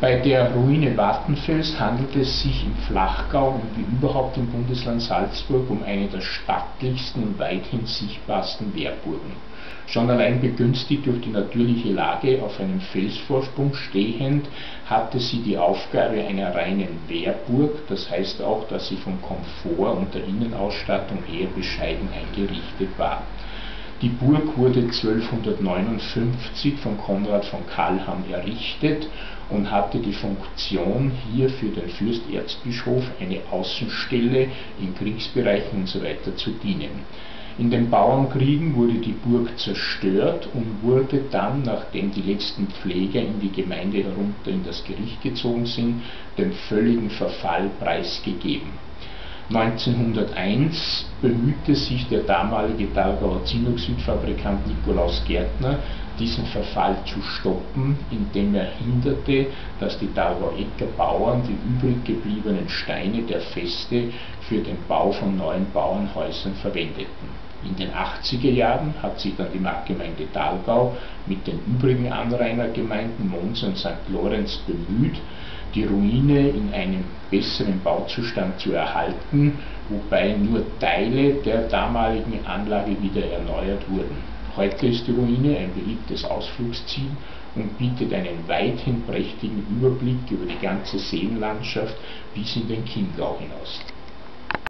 Bei der Ruine Wattenfels handelt es sich im Flachgau und wie überhaupt im Bundesland Salzburg um eine der stattlichsten und weithin sichtbarsten Wehrburgen. Schon allein begünstigt durch die natürliche Lage auf einem Felsvorsprung stehend, hatte sie die Aufgabe einer reinen Wehrburg, das heißt auch, dass sie vom Komfort und der Innenausstattung eher bescheiden eingerichtet war die Burg wurde 1259 von Konrad von Kalham errichtet und hatte die Funktion, hier für den Fürsterzbischof eine Außenstelle in Kriegsbereichen usw. Zu dienen. In den Bauernkriegen wurde die Burg zerstört und wurde dann, nachdem die letzten Pfleger in die Gemeinde herunter in das Gericht gezogen sind, dem völligen Verfall preisgegeben 1901 bemühte sich der damalige Dalgauer Zinnoxidfabrikant Nikolaus Gärtner, diesen Verfall zu stoppen, indem er hinderte, dass die Dalgau-Ecker Bauern die übrig gebliebenen Steine der Feste für den Bau von neuen Bauernhäusern verwendeten. In den 80er Jahren hat sich dann die Marktgemeinde Dalgau mit den übrigen Anrainergemeinden Mons und St. Lorenz bemüht, die Ruine in einem besseren Bauzustand zu erhalten, wobei nur Teile der damaligen Anlage wieder erneuert wurden. Heute ist die Ruine ein beliebtes Ausflugsziel und bietet einen weithin prächtigen Überblick über die ganze Seenlandschaft bis in den Chiemgau hinaus